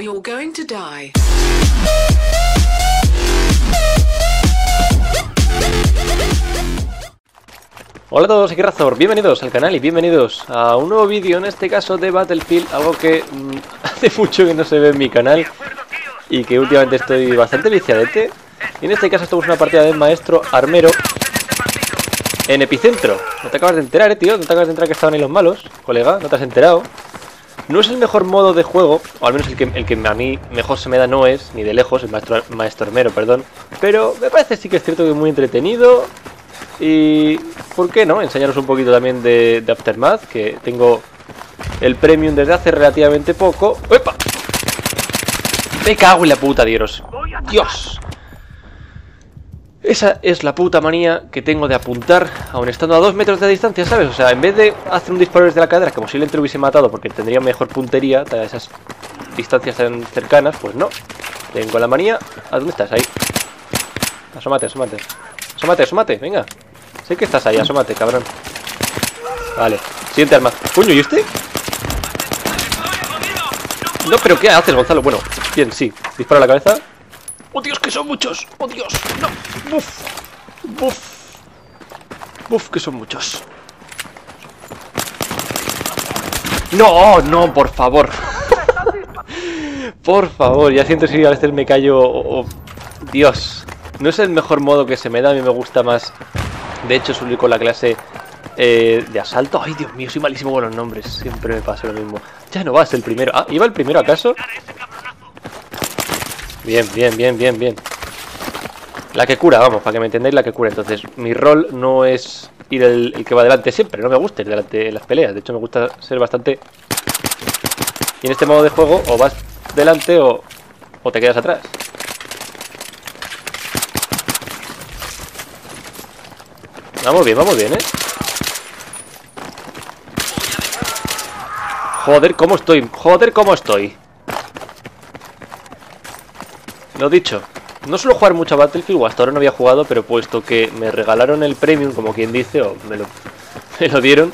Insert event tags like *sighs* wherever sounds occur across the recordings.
You're going to die. Hola a todos, aquí Razor, bienvenidos al canal y bienvenidos a un nuevo vídeo, en este caso de Battlefield, algo que mm, *laughs* hace mucho que no se ve en mi canal y que últimamente estoy bastante viciadete. Y en este caso estamos en una partida de Maestro Armero en Epicentro. No te acabas de enterar, eh, tío, no te acabas de enterar que estaban ahí los malos, colega, no te has enterado. No es el mejor modo de juego, o al menos el que, el que a mí mejor se me da no es, ni de lejos, el maestro, maestro armero, perdón. Pero me parece sí que es cierto que es muy entretenido. Y... ¿por qué no? Enseñaros un poquito también de, de Aftermath, que tengo el premium desde hace relativamente poco. ¡Epa! Me cago en la puta, Dios. Dios. Esa es la puta manía que tengo de apuntar aún estando a dos metros de distancia, ¿sabes? O sea, en vez de hacer un disparo desde la cadera, que posiblemente lo hubiese matado porque tendría mejor puntería a esas distancias tan cercanas, pues no. Tengo la manía... ¿A dónde estás? Ahí. Asómate, asómate. Asómate, asómate, venga. Sé que estás ahí, asómate, cabrón. Vale, siguiente arma. Coño, ¿y este? No, pero ¿qué haces, Gonzalo? Bueno, bien, sí. Dispara a la cabeza. ¡Oh, Dios, que son muchos! ¡Oh, Dios! ¡No! ¡Buf! ¡Buf! ¡Buf, que son muchos! ¡No! ¡No, por favor! *laughs* por favor, ya siento si a veces me callo o... Dios, no es el mejor modo que se me da, a mí me gusta más. De hecho, subir con la clase eh, de asalto. Ay, Dios mío, soy malísimo con los nombres. Siempre me pasa lo mismo. Ya no vas el primero. Ah, ¿iba el primero acaso? Bien, bien, bien, bien, bien. La que cura, vamos, para que me entendáis la que cura. Entonces, mi rol no es ir el, que va delante siempre. No me gusta ir delante en las peleas. De hecho, me gusta ser bastante... Y en este modo de juego, o vas delante o, o te quedas atrás. Vamos bien, vamos bien, ¿eh? Joder, ¿cómo estoy? Joder, ¿cómo estoy? Lo dicho, no suelo jugar mucho a Battlefield, o hasta ahora no había jugado, pero puesto que me regalaron el Premium, como quien dice, o *laughs* me lo, dieron,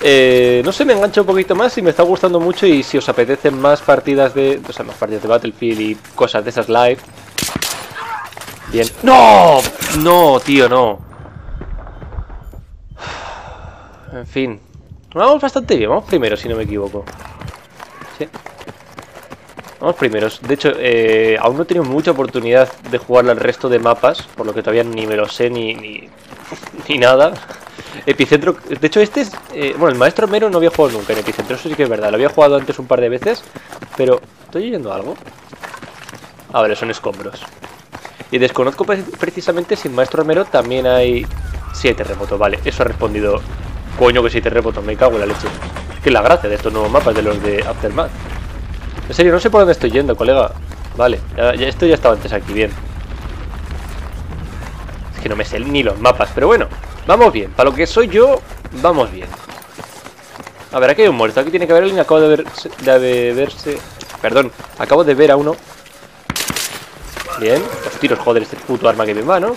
eh, no sé, me engancha un poquito más y me está gustando mucho y si os apetecen más partidas de... O sea, más partidas de Battlefield y cosas de esas live... Bien. ¡No! No, tío, no. *sighs* En fin. Vamos bastante bien, vamos primero si no me equivoco. Vamos primeros. De hecho, eh, aún no he tenido mucha oportunidad de jugar al resto de mapas, por lo que todavía ni me lo sé ni, ni, *laughs* nada. Epicentro, de hecho este es... Eh, bueno, el Maestro Mero no había jugado nunca en Epicentro, eso sí que es verdad. Lo había jugado antes un par de veces, pero... ¿Estoy oyendo algo? Ah, vale, son escombros. Y desconozco pre precisamente si en Maestro Mero también hay... Sí hay terremoto, vale, eso ha respondido... Coño que sí terremoto, me cago en la leche. Que es la gracia de estos nuevos mapas, de los de Aftermath. En serio, no sé por dónde estoy yendo, colega. Vale, ya, esto ya estaba antes aquí, bien. Es que no me sé ni los mapas, pero bueno. Vamos bien, para lo que soy yo, vamos bien. A ver, aquí hay un muerto, aquí tiene que haber alguien, acabo de, ver, de verse... Perdón, acabo de ver a uno. Bien, los tiros, joder, este puto arma que me va, ¿no?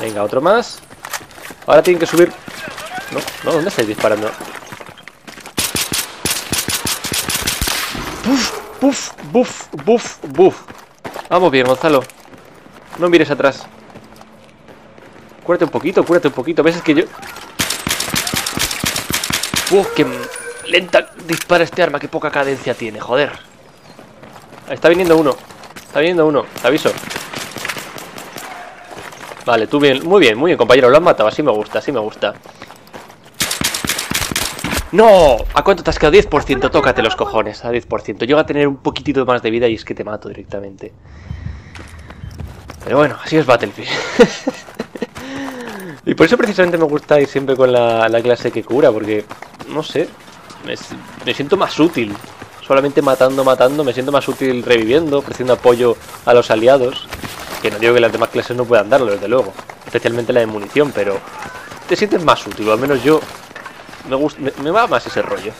Venga, otro más. Ahora tienen que subir... No, no, ¿dónde estáis disparando? Buf, buf, buf, buf, buf. Vamos bien, Gonzalo. No mires atrás. Cúrate un poquito, cúrate un poquito. ¿Ves? Es que yo... Uf, qué lenta dispara este arma. Qué poca cadencia tiene, joder. Está viniendo uno. Está viniendo uno. Te aviso. Vale, tú bien. Muy bien, muy bien, compañero. Lo has matado. Así me gusta, así me gusta. ¡No! ¿A cuánto te has quedado? 10%, tócate los cojones, a 10%. Llega a tener un poquitito más de vida y es que te mato directamente. Pero bueno, así es Battlefield. *laughs* y por eso precisamente me gusta ir siempre con la, la clase que cura, porque, no sé, me, me, siento más útil. Solamente matando, matando, me siento más útil reviviendo, ofreciendo apoyo a los aliados. Que no digo que las demás clases no puedan darlo, desde luego. Especialmente la de munición, pero te sientes más útil, o al menos yo me, gusta, me, va más ese rollo.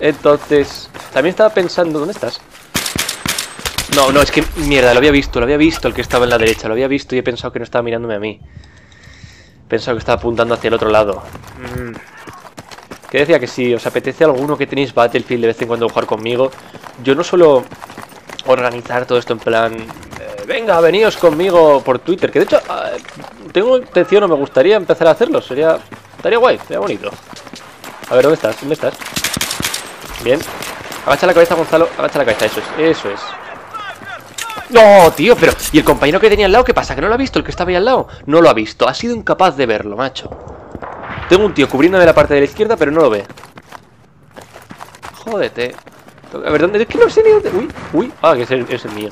Entonces, también estaba pensando... ¿Dónde estás? No, no, es que... Mierda, lo había visto, lo había visto el que estaba en la derecha. Lo había visto y he pensado que no estaba mirándome a mí. He pensado que estaba apuntando hacia el otro lado. Mm. Que decía que si os apetece alguno que tenéis Battlefield de vez en cuando jugar conmigo, yo no suelo organizar todo esto en plan... eh, venga, veníos conmigo por Twitter, que de hecho eh, tengo intención o me gustaría empezar a hacerlo, sería... Estaría guay, sería bonito. A ver, ¿dónde estás? ¿Dónde estás? Bien. Agacha la cabeza, Gonzalo. Agacha la cabeza, eso es, eso es. No, tío, pero... ¿Y el compañero que tenía al lado qué pasa? ¿Que no lo ha visto? ¿El que estaba ahí al lado? No lo ha visto. Ha sido incapaz de verlo, macho. Tengo un tío cubriéndome la parte de la izquierda, pero no lo ve. Jódete. A ver, ¿dónde? Es que no sé ni dónde... Uy, uy. Ah, que es el mío.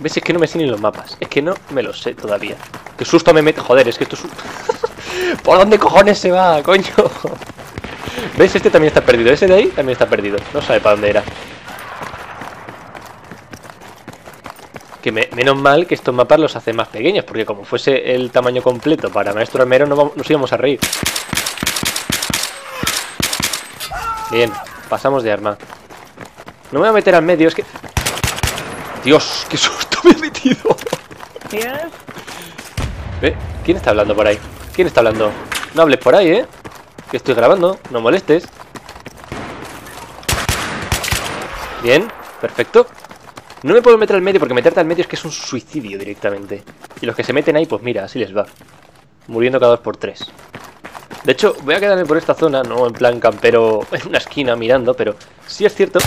¿Ves? Es que no me sé ni los mapas. Es que no me los sé todavía. Qué susto me mete... Joder, es que esto es un... *laughs* ¿Por dónde cojones se va, coño? *laughs* ¿Ves? Este también está perdido. Ese de ahí también está perdido. No sabe para dónde era. Que me- menos mal que estos mapas los hace más pequeños, porque como fuese el tamaño completo para Maestro Armero, no nos íbamos a reír. Bien, pasamos de arma. No me voy a meter al medio, es que... Dios, qué susto me he metido. ¿Eh? ¿Quién está hablando por ahí? ¿Quién está hablando? No hables por ahí, ¿eh? Que estoy grabando, no molestes. Bien, perfecto. No me puedo meter al medio porque meterte al medio es que es un suicidio directamente. Y los que se meten ahí, pues mira, así les va. Muriendo cada dos por tres. De hecho, voy a quedarme por esta zona, no en plan campero *laughs* en una esquina mirando, pero sí es cierto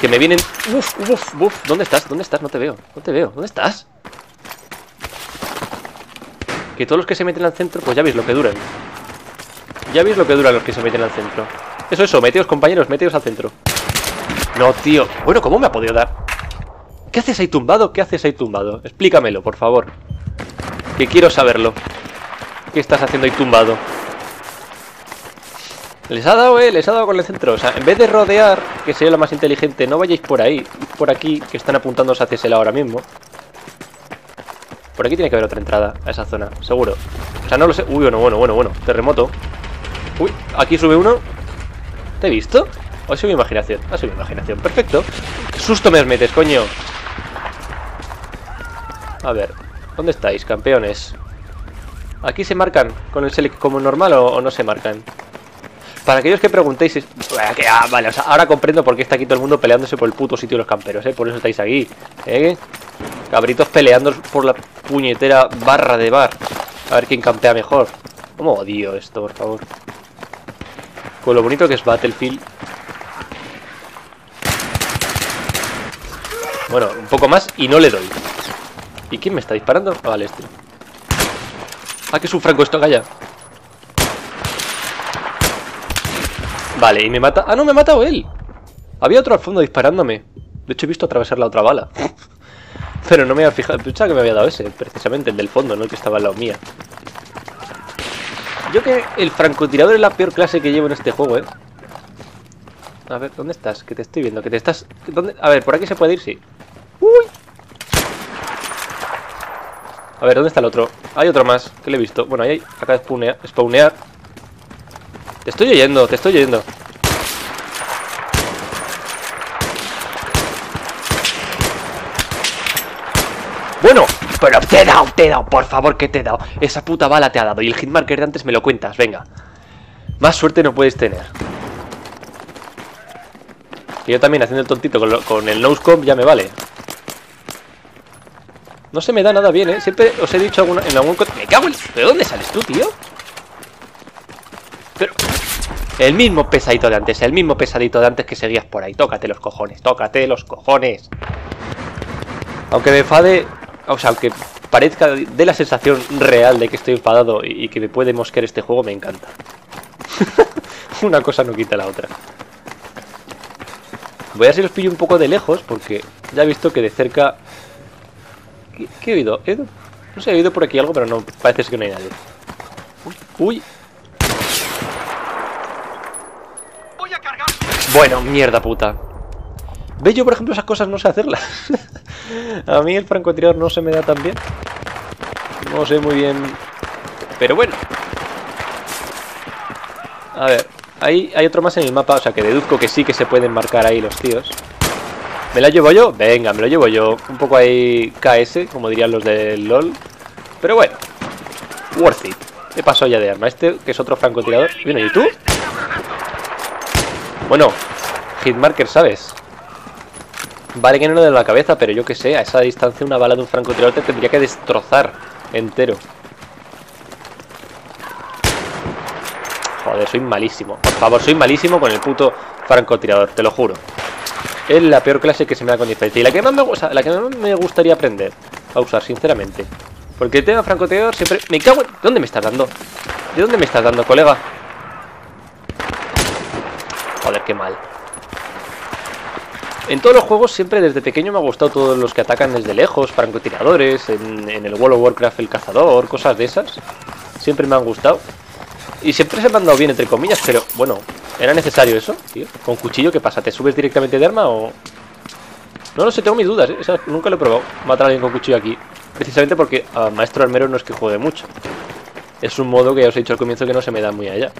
que me vienen... Uf, uf, uf. ¿Dónde estás? ¿Dónde estás? No te veo. No te veo. ¿Dónde estás? Que todos los que se meten al centro, pues ya veis lo que duran. Ya veis lo que duran los que se meten al centro. Eso, eso, meteos compañeros, meteos al centro. No, tío. Bueno, ¿cómo me ha podido dar? ¿Qué haces ahí tumbado? ¿Qué haces ahí tumbado? Explícamelo, por favor. Que quiero saberlo. ¿Qué estás haciendo ahí tumbado? Les ha dado, eh, les ha dado con el centro. O sea, en vez de rodear, que sería lo más inteligente, no vayáis por ahí, por aquí, que están apuntándose hacia ese lado ahora mismo. Por aquí tiene que haber otra entrada a esa zona, seguro. O sea, no lo sé. Uy, bueno, bueno, bueno, bueno. Terremoto. Uy, aquí sube uno. ¿Te he visto? ¿O ha sido mi imaginación? Ha sido mi imaginación. Perfecto. ¿Qué susto me metes, coño? A ver, ¿dónde estáis, campeones? ¿Aquí se marcan con el select como normal o no se marcan? Para aquellos que preguntéis, Ah, vale, ahora comprendo por qué está aquí todo el mundo peleándose por el puto sitio de los camperos, ¿eh? Por eso estáis aquí, ¿eh? Cabritos peleando por la puñetera barra de bar. A ver quién campea mejor. ¿Cómo odio esto, por favor? Con lo bonito que es Battlefield. Bueno, un poco más y no le doy. ¿Y quién me está disparando? Vale, este. Ah, que es un franco esto, calla. Vale, y me mata... Ah, no, me ha matado él. Había otro al fondo disparándome. De hecho, he visto atravesar la otra bala. *laughs* Pero no me había fijado. Pensaba que me había dado ese, precisamente, el del fondo, no el que estaba al lado mía. Yo que el francotirador es la peor clase que llevo en este juego, ¿eh? A ver, ¿dónde estás? Que te estoy viendo, que te estás... A ver, ¿por aquí se puede ir? Sí. ¡Uy! A ver, ¿dónde está el otro? Hay otro más, que le he visto. Bueno, ahí hay... Acaba de spawnear. spawnear. Te estoy oyendo, te estoy oyendo. Bueno, pero te he dado, te he dado, por favor, que te he dado. Esa puta bala te ha dado y el hitmarker de antes me lo cuentas, venga. Más suerte no puedes tener. Y yo también haciendo el tontito con, lo- con el noscope ya me vale. No se me da nada bien, ¿eh? Siempre os he dicho en algún... Me cago en... ¿De dónde sales tú, tío? Pero... El mismo pesadito de antes, el mismo pesadito de antes que seguías por ahí. Tócate los cojones, tócate los cojones. Aunque me enfade... O sea, aunque parezca de la sensación real de que estoy enfadado y, que me puede mosquear este juego, me encanta. *laughs* Una cosa no quita la otra. Voy a ver si los pillo un poco de lejos, porque ya he visto que de cerca... ¿Qué, he oído? He No sé, he oído por aquí algo, pero no parece que no hay nadie. Uy, uy. Bueno, mierda puta. ¿Ves? Yo, por ejemplo, esas cosas no sé hacerlas. *laughs* A mí el francotirador no se me da tan bien. No sé muy bien... Pero bueno. A ver, hay otro más en el mapa, o sea que deduzco que sí que se pueden marcar ahí los tíos. ¿Me la llevo yo? Venga, me lo llevo yo. Un poco ahí KS, como dirían los del LOL. Pero bueno, worth it. he pasado ya de arma. Este, que es otro francotirador. Bueno, ¿y tú? Bueno, hitmarker, ¿sabes? Vale que no lo de la cabeza, pero yo que sé, a esa distancia una bala de un francotirador te tendría que destrozar entero. Joder, soy malísimo. Por favor, soy malísimo con el puto francotirador, te lo juro. Es la peor clase que se me da con diferencia. Y la que más me, gusta, la que más me gustaría aprender a usar, sinceramente. Porque el tema francotirador siempre... Me cago en... ¿Dónde me estás dando? ¿De dónde me estás dando, colega? Joder, qué mal. En todos los juegos siempre desde pequeño me ha gustado todos los que atacan desde lejos, francotiradores, en, en el World of Warcraft el cazador, cosas de esas. Siempre me han gustado. Y siempre se me han dado bien, entre comillas, pero bueno, ¿era necesario eso, tío? ¿Con cuchillo qué pasa? ¿Te subes directamente de arma o...? No lo sé, tengo mis dudas, ¿eh? nunca lo he probado, matar a alguien con cuchillo aquí. Precisamente porque Maestro Armero no es que juegue mucho. Es un modo que ya os he dicho al comienzo que no se me da muy allá.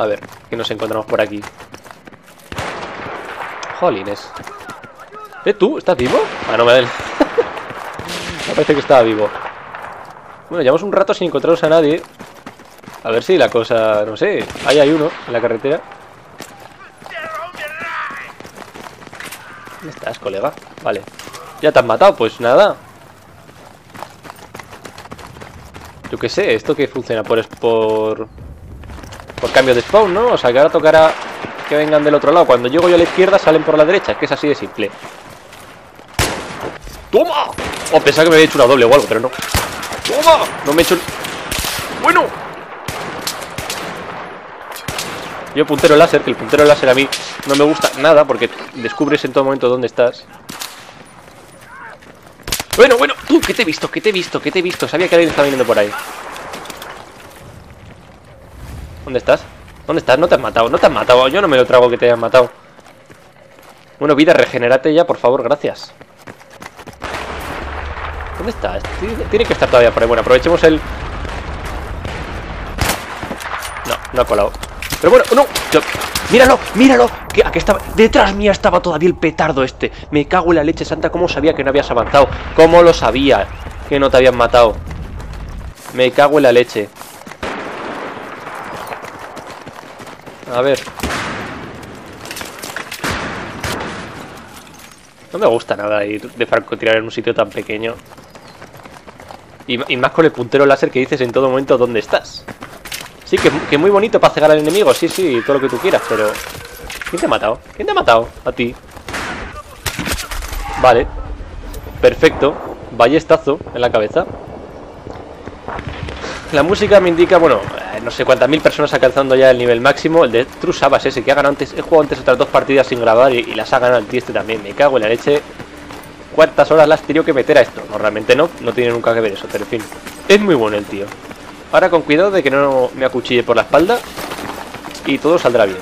A ver, ¿qué nos encontramos por aquí? Jolines. ¿Eh, tú? ¿Estás vivo? Ah, no me, *laughs* me parece que estaba vivo. Bueno, llevamos un rato sin encontraros a nadie. A ver si la cosa... No sé. Ahí hay uno, en la carretera. ¿Dónde estás, colega? Vale. ¿Ya te han matado? Pues nada. Yo qué sé, esto que funciona por, por... Por cambio de spawn, ¿no? O sea, que ahora tocará que vengan del otro lado. Cuando llego yo a la izquierda, salen por la derecha. Es que es así de simple. ¡Toma! Oh, pensaba que me había hecho una doble o algo, pero no. ¡Toma! No me he hecho... ¡Bueno! Yo puntero láser, que el puntero láser a mí no me gusta nada porque descubres en todo momento dónde estás. Bueno, bueno, tú, que te he visto, que te he visto, que te he visto. Sabía que alguien estaba viniendo por ahí. ¿Dónde estás? ¿Dónde estás? No te has matado, no te has matado. Yo no me lo trago que te hayan matado. Bueno, vida, regenérate ya, por favor, gracias. ¿Dónde está? Tiene que estar todavía por ahí. Bueno, aprovechemos el... No, no ha colado. Pero bueno, no. ¡Míralo! ¡Míralo! Que aquí estaba... Detrás mía estaba todavía el petardo este. Me cago en la leche santa. ¿Cómo sabía que no habías avanzado? ¿Cómo lo sabía que no te habían matado? Me cago en la leche. A ver. No me gusta nada ir de francotirar en un sitio tan pequeño. Y, más con el puntero láser que dices en todo momento dónde estás. Sí, que, que muy bonito para cegar al enemigo, sí, sí, todo lo que tú quieras, pero... ¿Quién te ha matado? ¿Quién te ha matado? A ti. Vale. Perfecto. Ballestazo en la cabeza. La música me indica, bueno, no sé cuántas mil personas alcanzando ya el nivel máximo. El de True ese que ha ganado antes. He jugado antes otras dos partidas sin grabar y, las ha ganado el tío este también. Me cago en la leche. ¿Cuántas horas las tenido que meter a esto? No, realmente no, no tiene nunca que ver eso, pero en fin. Es muy bueno el tío. Ahora con cuidado de que no me acuchille por la espalda y todo saldrá bien.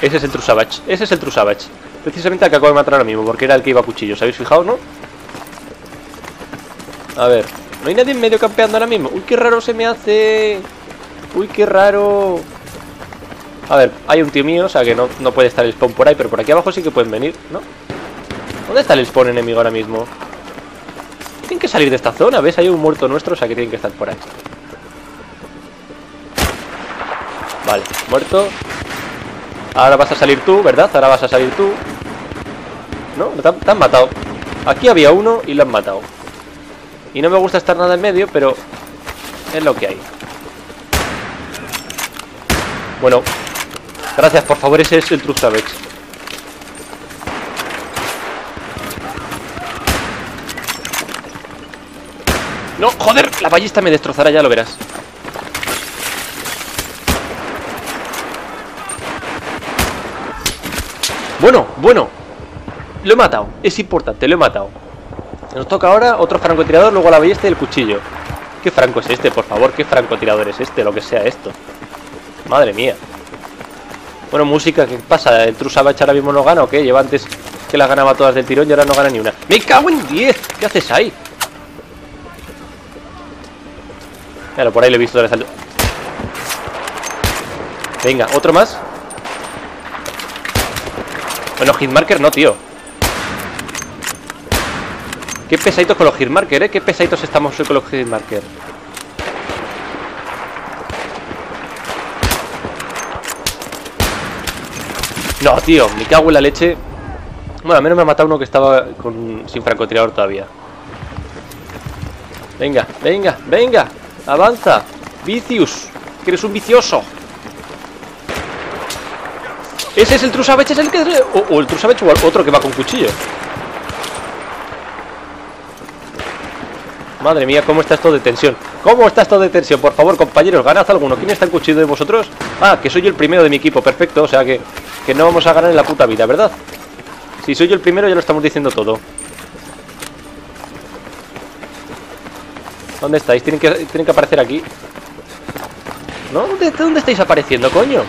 Ese es el True ese es el True. Precisamente el que acabo de matar ahora mismo, porque era el que iba a cuchillo, ¿os habéis fijado, no? A ver, no hay nadie en medio campeando ahora mismo. Uy, qué raro se me hace. Uy, qué raro. A ver, hay un tío mío, o sea que no, puede estar el spawn por ahí, pero por aquí abajo sí que pueden venir, ¿no? ¿Dónde está el spawn enemigo ahora mismo? Tienen que salir de esta zona, ¿ves? Hay un muerto nuestro, o sea que tienen que estar por ahí. Vale, muerto. Ahora vas a salir tú, ¿verdad? Ahora vas a salir tú. ¿No? Te han matado. Aquí había uno y lo han matado. Y no me gusta estar nada en medio, pero es lo que hay. Bueno, Gracias, por favor, ese es el Savage. No, joder, la ballesta me destrozará, ya lo verás. Bueno, bueno. Lo he matado, es importante, lo he matado. Nos toca ahora otro francotirador, luego la ballesta y el cuchillo. ¿Qué franco es este, por favor? ¿Qué francotirador es este? Lo que sea esto. Madre mía. Bueno, música, ¿qué pasa? ¿El True Savage ahora mismo no gana o qué? Lleva antes que las ganaba todas del tirón y ahora no gana ni una. ¡Me cago en 10! ¿Qué haces ahí? Claro, por ahí lo he visto. Venga, ¿otro más? Bueno, Hitmarker no, tío. Qué pesaditos con los hitmarker, ¿eh? Qué pesaditos estamos hoy con los hitmarker. No, tío, me cago en la leche. Bueno, al menos me ha matado uno que estaba sin francotirador todavía. Venga, venga, venga. Avanza. Vicius. Que eres un vicioso. Ese es el Trusavech, es el que... O, el Trusavech o otro que va con cuchillo. Madre mía, cómo está esto de tensión. ¿Cómo está esto de tensión? Por favor, compañeros, ganad alguno. ¿Quién está en cuchillo de vosotros? Ah, que soy el primero de mi equipo, perfecto. O sea que, que no vamos a ganar en la puta vida, ¿verdad? Si soy yo el primero, ya lo estamos diciendo todo. ¿Dónde estáis? Tienen que, tienen que aparecer aquí. ¿No? ¿Dónde, ¿Dónde estáis apareciendo, coño?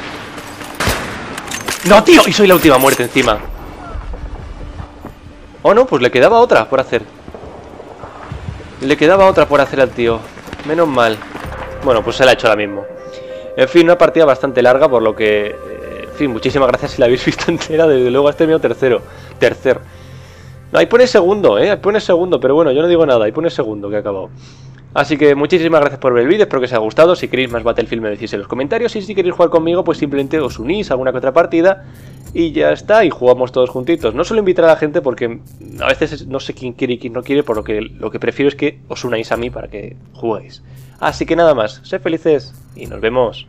¡No, tío! Y soy la última muerte encima. Oh, no, pues le quedaba otra por hacer. Le quedaba otra por hacer al tío. Menos mal. Bueno, pues se la ha hecho ahora mismo. En fin, una partida bastante larga, por lo que... Eh, en fin, muchísimas gracias si la habéis *laughs* visto entera. Desde luego has terminado tercero. Tercer. No, ahí pone segundo, ¿eh? Ahí pone segundo, pero bueno, yo no digo nada. Ahí pone segundo que ha acabado. Así que muchísimas gracias por ver el vídeo, espero que os haya gustado. Si queréis más Battlefield me decís en los comentarios. Y si queréis jugar conmigo, pues simplemente os unís a alguna que otra partida. Y ya está, y jugamos todos juntitos. No suelo invitar a la gente porque a veces no sé quién quiere y quién no quiere, por lo que lo que prefiero es que os unáis a mí para que juguéis. Así que nada más, sed felices y nos vemos.